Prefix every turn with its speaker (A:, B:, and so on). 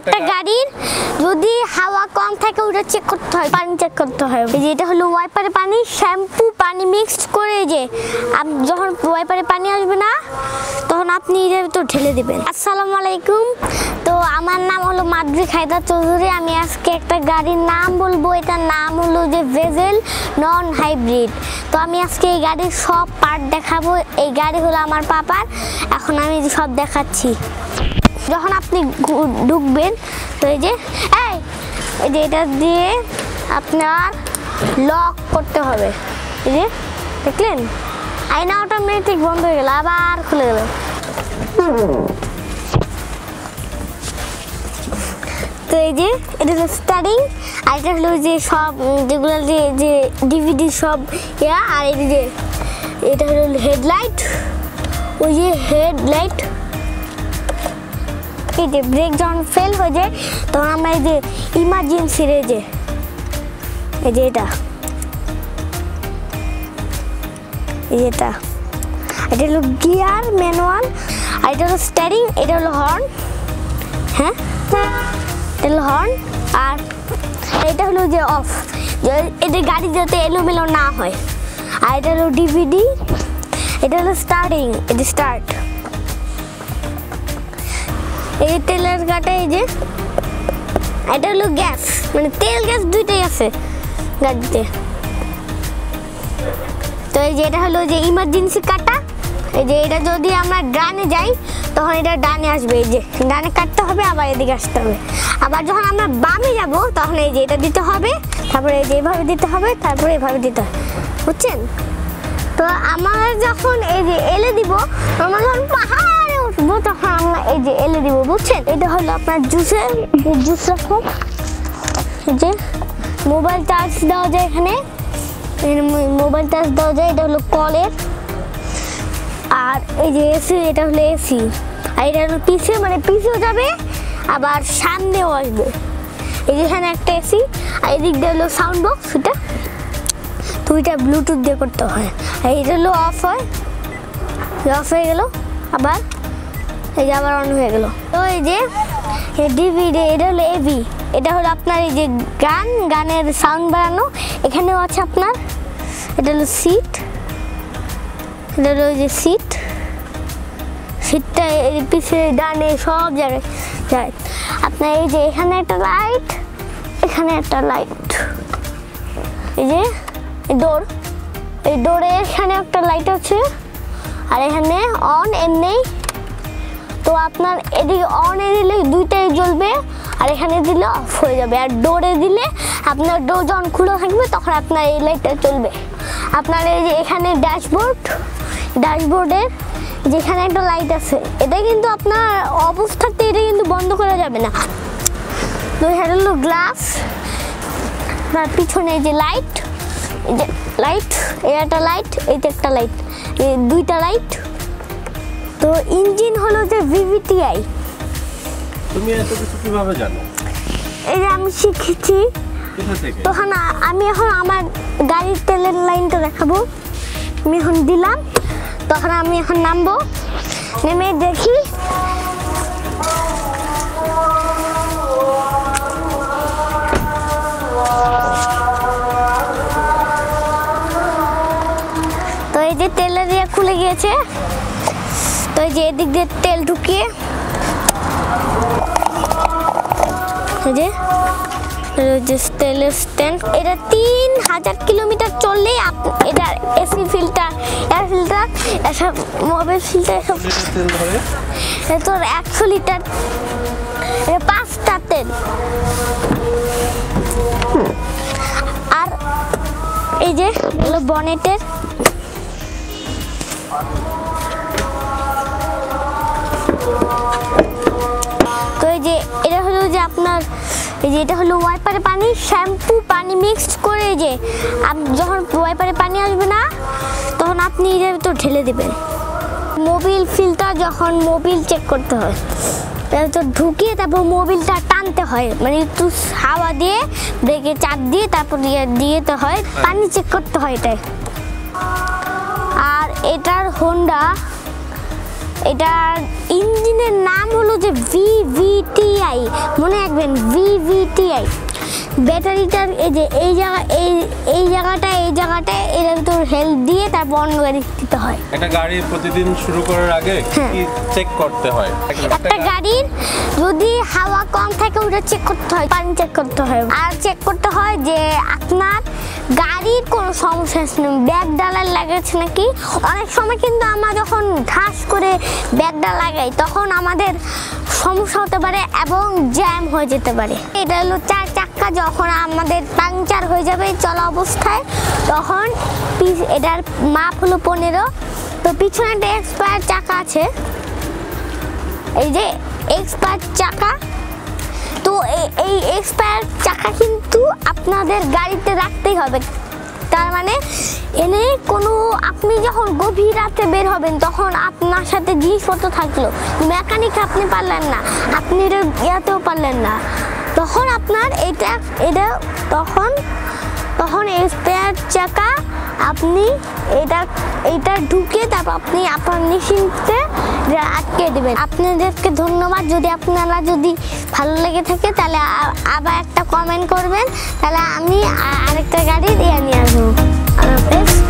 A: একটা গাড়ির যদি হাওয়া কম থাকে ওটা চেক করতে হয় পানি চেক করতে হয়। এই যে এটা হলো ওয়াইপারে পানি শ্যাম্পু পানি মিক্সড করে যে যখন ওয়াইপারে পানি আসবে না তখন আপনি এটার ভিতর ঢেলে দেবেন। আসসালামু আলাইকুম। তো আমার নাম হলো মাদ্রি খায়দা চৌধুরী। আমি আজকে একটা গাড়ির নাম বলব। এটার নাম হলো যে ভেজেল নন হাইব্রিড তো আমি আজকে এই গাড়ির সব পার্ট দেখাবো। এই গাড়ি হলো আমার পাপার। এখন আমি সব দেখাচ্ছি। যখন আপনি ঢুকবেন, তো এই যে, এই এই যে এটা দিয়ে আপনার লক করতে হবে। এই যে, দেখলেন? আয়না অটোমেটিক বন্ধ হয়ে গেল, আবার খুলে গেল। তো এই যে, এটা হলো স্টারিং আর এটা হলো যে সব, যেগুলো যে যে ডিভিডি সব, ইয়া, আর এই যে, এটা হলো হেডলাইট ওই যে হেডলাইট যে ব্রেক যখন ফেল হয়ে যায়, তখন আমরা এই যে ইমার্জেন্সি এই যে এই যে এটা, এই এটা এটা হলো গিয়ার ম্যানুয়াল আর এটা হলো স্টারিং এটা হলো হর্ন হ্যাঁ? এটা হলো হর্ন আর এটা হলো যে অফ এদের গাড়ি যাতে এলোমেলো না হয়, আর এটা হলো ডিভিডি এটা হলো স্টার্টিং এটা স্টার্ট এই তেলের গাটা এই যে, এটা হলো গ্যাস মানে তেল গ্যাস দুইটাই আছে গাড়িতে। তো এই যে এটা হলো যে ইমার্জেন্সি কাটা, এই যে এটা যদি আমরা ডানে যাই, তখন এটা ডানে আসবে, এই যে ডানে কাটতে হবে, আবার এদিকে আসতে হবে। আবার যখন আমরা বামে যাব, তখন এই যে এটা দিতে হবে, তারপরে এই যে এইভাবে দিতে হবে, তারপরে এভাবে দিতে হবে। বুঝছেন? তো আমার যখন এই যে এলে দিব আমরা যখন পাহাড়ে উঠবো তখন আমরা এই যে এলে দিব, বুঝছেন? এটা হলো আপনার জুসের জুস রাখো এই যে মোবাইল চার্জ দেওয়া যায় এখানে। মোবাইল চার্জ দেওয়া যায়, এটা হলো কলের। আর এই যে এসি, এটা হলো এসি। আর এটা হলো পিছে মানে পিছেও যাবে, আবার সামনেও আসবে। এই যে এখানে একটা এসি, আর এদিক দিয়ে হলো সাউন্ড বক্স এটা তো ওইটা ব্লুটুথ দিয়ে করতে হয়। আর এটা হলো অফ হয় অফ হয়ে গেল, আবার এই যে আবার অন হয়ে গেল। তো এই যে ডিভিডি এটা হলো এভি এটা হলো আপনার এই যে গান, গানের সাউন্ড বাড়ানো এখানেও আছে আপনার, এটা হলো সিট এটা হলো যে সিট সিটটা এই পিছে, ডানে, সব জায়গায় যায় আপনার এই যে এখানে একটা লাইট এখানে একটা লাইট এই যে ডোর এই ডোরে এখানে একটা লাইট আছে। আর এখানে অন এমনি তো আপনার এদিকে অন দিলে দুইটাই জ্বলবে, আর এখানে দিলে অফ হয়ে যাবে। আর ডোরে দিলে আপনার ডোর যখন খুলে থাকবে, তখন আপনার এই লাইটটা চলবে আপনার এই যে এখানে ড্যাশবোর্ড ড্যাশবোর্ডের যেখানে একটা লাইট আছে, এটা কিন্তু আপনার অবস্থাতে এটা কিন্তু বন্ধ করা যাবে না। তো এখানে হলো গ্লাস আপনার পিছনে যে লাইট যে লাইট এই একটা লাইট এই যে একটা লাইট এই দুইটা লাইট তো ইঞ্জিন হলো যে ভিভিটিআই।
B: তুমি এত কিছু কীভাবে জানো?
A: এই যে আমি শিখেছি। তখন আমি এখন আমার গাড়ির তেলের লাইনটা দেখাবো। আমি এখন দিলাম তখন আমি এখন নামবো। নেমে দেখি। তো এই যে তেলের ইয়ে খুলে গিয়েছে। তো এই যে এদিক দিয়ে তেল ঢুকিয়ে যে তেলের স্ট্যান্ড এটা তিন হাজার কিলোমিটার চললেই আপ- এটা এসি ফিল্টার এয়ার ফিল্টার এসব মোবাইল ফিল্টার এসব। তোর একশো লিটার পাঁচটা তেল। আর এই যে বনেটের তো এই যে এটা হলো যে আপনার এই যে এটা হলো ওয়াইপারে পানি শ্যাম্পু পানি মিক্সড করে এই যে যখন ওয়াইপারে পানি আসবে না তখন আপনি এটার ভিতর ঢেলে দেবেন। মোবিল ফিল্টার যখন মোবিল চেক করতে হয় তো ঢুকিয়ে তারপর মোবিলটা টানতে হয়। মানে একটু হাওয়া দিয়ে ব্রেকে চাপ দিয়ে তারপর দিয়ে দিতে হয় পানি চেক করতে হয় এটাই আর এটার হোন্ডা এটার ইঞ্জিনের নাম হলো যে ভিভিটিআই মনে রাখবেন ভিভিটিআই ব্যাটারিটার এই যে এই জায়গা এই এই জায়গাটা এই জায়গাটায় এর ভিতর হেল্প দিয়ে তারপর অন্য গাড়ি দিতে হয়।
B: একটা গাড়ি প্রতিদিন শুরু করার আগে কি
A: হ্যাঁ।
B: চেক করতে হয়?
A: একটা গাড়ির যদি হাওয়া কম থাকে ওটা চেক করতে হয় পানি চেক করতে হয়। আর চেক করতে হয় যে আপনার গাড়ির কোনো সমস্যা আছে না ব্যাগ ডালার লাগাচ্ছে নাকি? অনেক সময় কিন্তু আমরা যখন ঠাস করে ব্যাগটা লাগাই তখন আমাদের সমস্যা হতে পারে এবং জ্যাম হয়ে যেতে পারে। এটা হলো চার চাক্কা যখন আমাদের পাংচার হয়ে যাবে চলা অবস্থায়, তখন এটার মাপ হলো পনেরো। তো পিছনে একটা এক্সপায়ার চাকা আছে। এই যে এক্সপায়ার চাকা। তো এই এক্সপায়ার চাকা কিন্তু আপনাদের গাড়িতে রাখতেই হবে। তার মানে এনে কোনো আপনি যখন গভীর রাতে বের হবেন, তখন আপনার সাথে জিনিসপত্র থাকল। মেকানিক আপনি পারলেন না। আপনি এটা ইয়াতেও পারলেন না। তখন আপনার এটা এটা তখন তখন স্পেয়ার চাকা আপনি এটা এটা ঢুকে তারপর আপনি আপনার নিশ্চিন্তে আটকে দেবেন। আপনাদেরকে ধন্যবাদ। যদি আপনারা যদি ভালো লেগে থাকে তাহলে আবার একটা কমেন্ট করবেন। তাহলে আমি আরেকটা গাড়ি দিয়ে নিয়ে আসব। আল্লাহ